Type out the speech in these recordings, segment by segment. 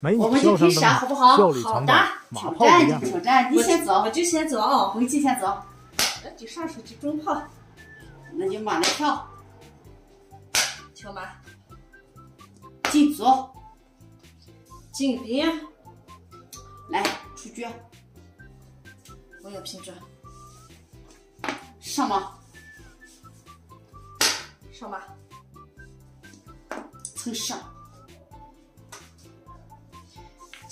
我们就可以杀，好不好？好的挑战。挑战，你先走，我就先走啊，红旗先走，那就上手就中炮，那就马来跳，跳马进卒，进兵，来出局，我要平车，上马，上马从上，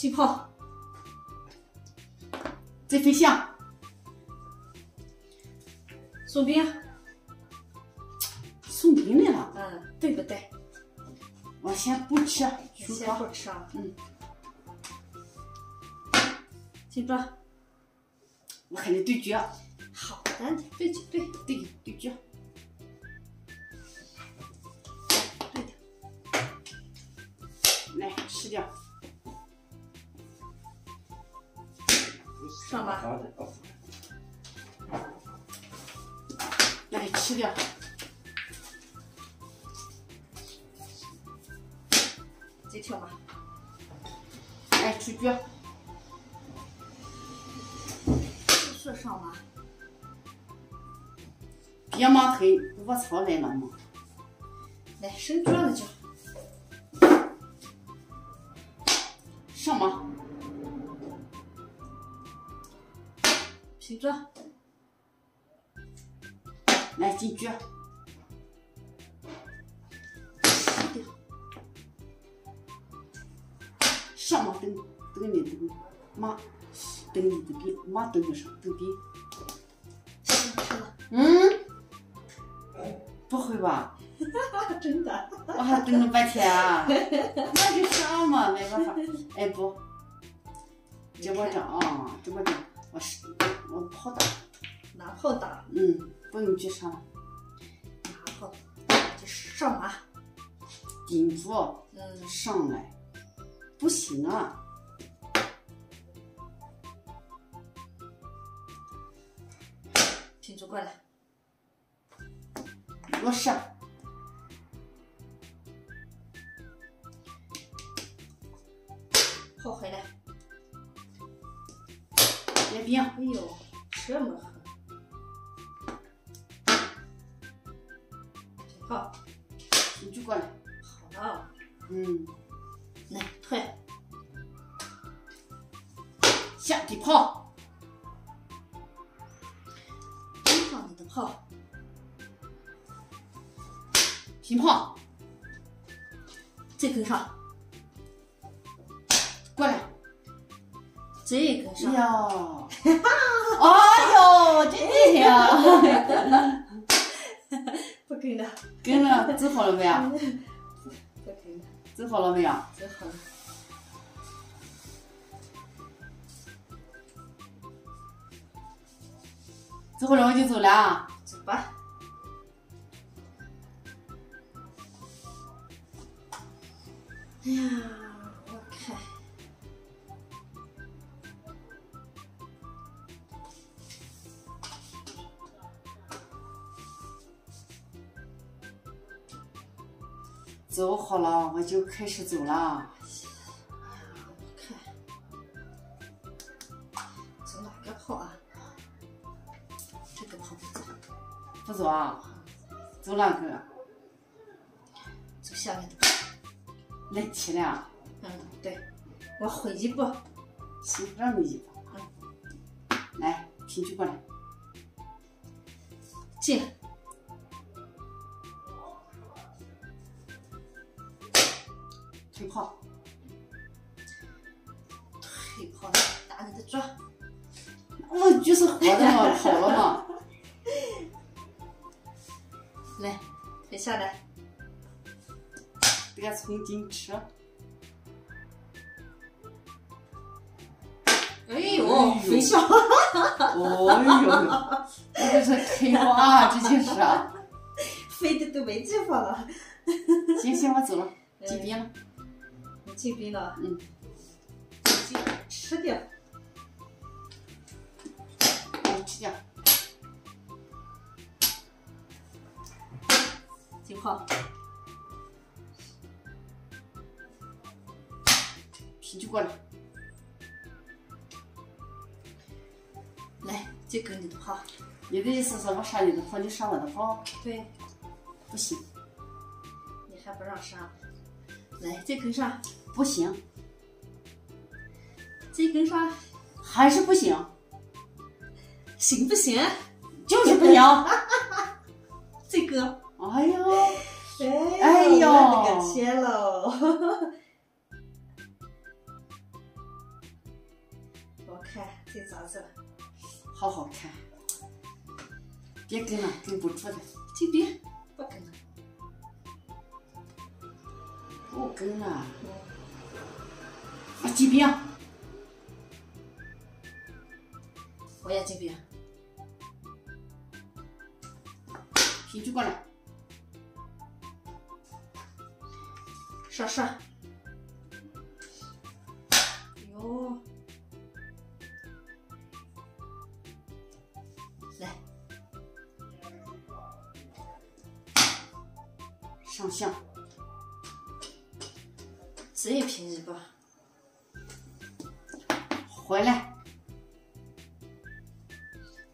进炮，再飞象，宋兵，送兵来了，嗯，对不对？我先不吃，你先发，不吃啊，嗯，进转，我和你对决，好的，对对对对对决，对的，来吃掉，上马，来吃掉，再跳马，来出局，是上马，别忙推，我操来了嘛，来升转了就，平转，来进局，吃掉，上马蹬蹬你蹬马，蹬你的兵，马蹬着上蹬兵，行吃了，嗯，不会吧？真的，我还等了半天啊，那就上嘛，没办法。哎不，这么整啊，这我这我是我炮打，拿炮打，嗯，不用去上了，拿炮，就上马，顶住嗯，上来，不行啊，挺住过来，我是炮回来，来兵，哎呦，这么狠，平炮，你就过来，好了，嗯，来退，下底炮，跟上你的炮，平炮，再跟上，过来，再跟上，哟，哎呦，真厉害啊！不跟了，跟了，治好了没有？不跟了，治好了没有？治好了，走好了我就走了啊。走好了，我就开始走了。哎呀，我看，走哪个炮啊？这个跑不走，不走啊？走哪个？走下面的炮。来提了，嗯，对，我回一步，行，让你一步。嗯来，平举过来，进，推炮，腿炮打你的桌，我就是活的嘛，跑了嘛。来，退下来，这个从进吃，哎呦，飞笑，哦 呦，这是开挂，这就是啊。飞的都没地方了。行行，我走了，进兵了。你进兵了，嗯，进吃掉，嗯吃掉，挺好。皮就过来，来，再跟你的跑。你的意思是我杀你的跑，你杀我的跑？对，不行，你还不让杀？来，再跟上，不行，这跟上，还是不行，行不行？就是不行。这个。哎呦，哎哎呦我的个天喽！我看这咋整？好好看，别跟了，跟不住的，这边不跟了。不跟了，啊鸡饼，我也鸡饼，皮就过来，刷刷，哟，来，上香，这也便宜不？回来，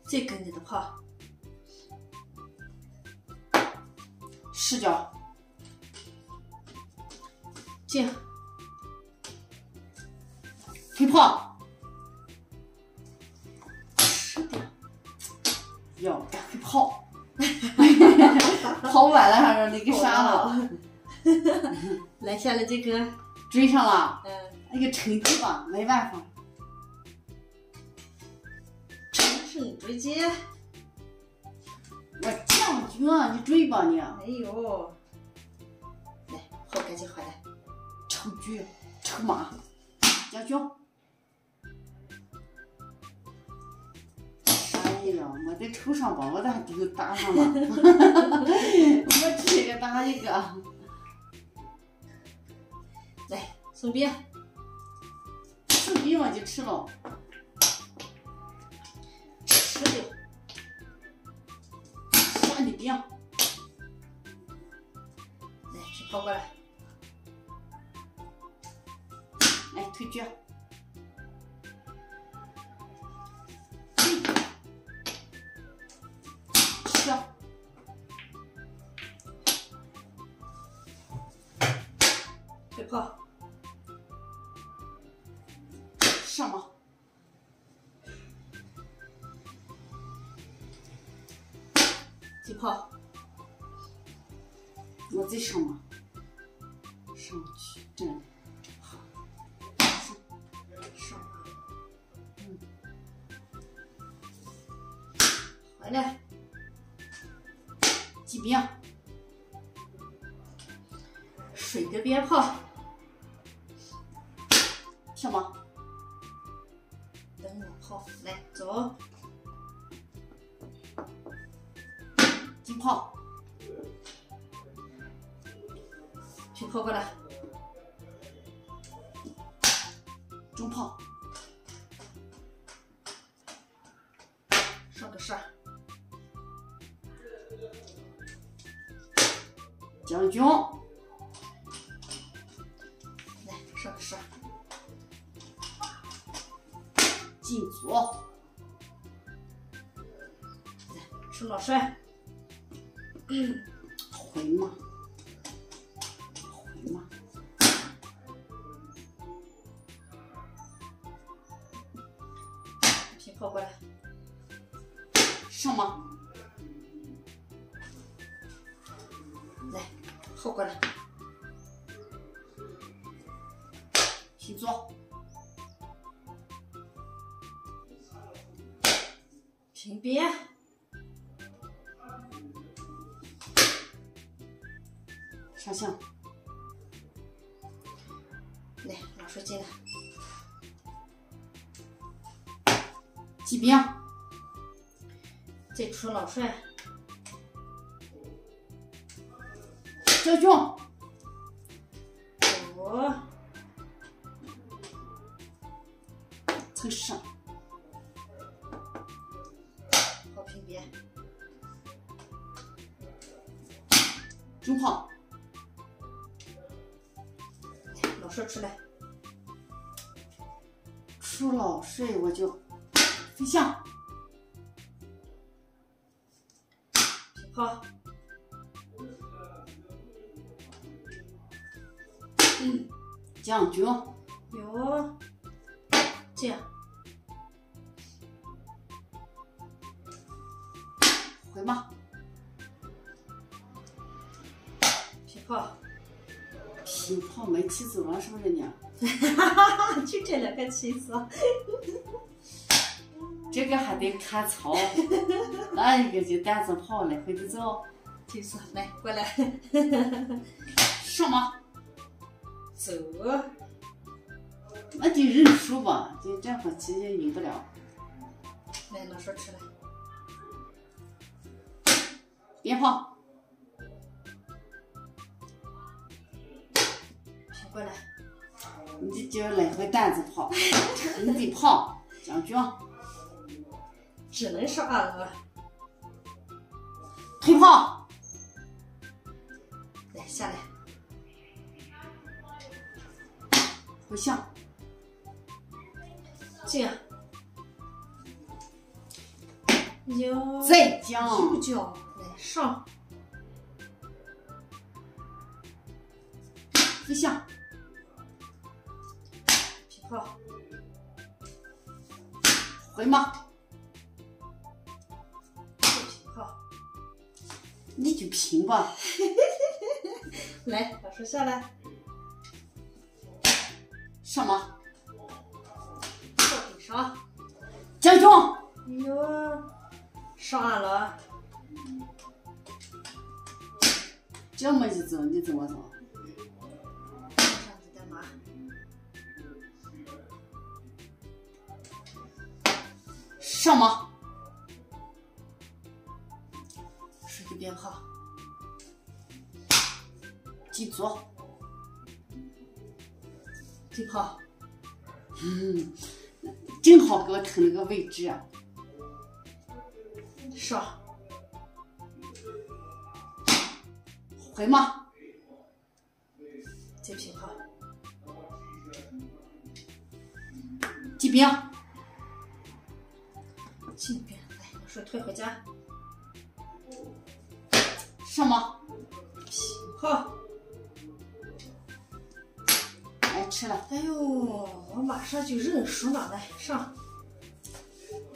再跟你的跑，视角，进，退跑，是的，要赶快 跑，跑晚了还让你给杀了，来下来这个，追上了，嗯，那个成绩吧，没办法，乘胜追击。我将军啊，你追吧你，哎呦，来，好，赶紧回来。抽车，抽马，将军。哎呀，我在抽上吧，我咋还丢打上了？我吃一个打一个，来，送边，手臂我就吃了，杀你兵，来，去跑过来，来推好，我再上马，上去这。样，好，上。上，嗯，回来，骑兵，水的边跑，跳吗，等我跑，来走，中炮，去跑过来，中炮，上个哨，将军，来上个哨，进组，来出老帅，回嘛，回嘛。皮跑过来，上吗，来跑过来，平坐，平边，上象，来老帅进来，骑兵，再出老帅，将军，我，从上，好平边，中炮，来老帅出来，出了，所以我就飞象。好。嗯，将军。有。这样。回吗？平炮。平炮没棋子了，是不是你？哈哈哈！就这两个棋子。这个还得看操，那一个就胆子跑了回的走。就是来过来。上吗？走。那就认输吧，就这会棋也赢不了。来，老说出来。鞭炮。过来。你就来回担子跑，你得跑，将军。只能是二了。退炮。来下来。不行。这样。有。再将。又将。来上。飞象。平炮。回吗？平炮。你就平吧。来，老师下来。上吗？到底上。将军。哟，上岸了。这么一走，你怎么走？上吗？射击鞭炮。记住。退炮。嗯，正好给我腾了个位置。上。回吗？再平炮。骑兵。来，老师退回家。上吗？平炮。哎，吃了。哎呦，我马上就认输了，来上。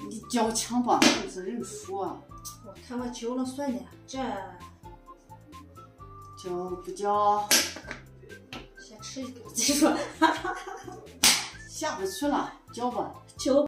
你交枪吧，不是认输啊。我看我交了算的，这。交不交？先吃一口再说。下不去了，交吧。交。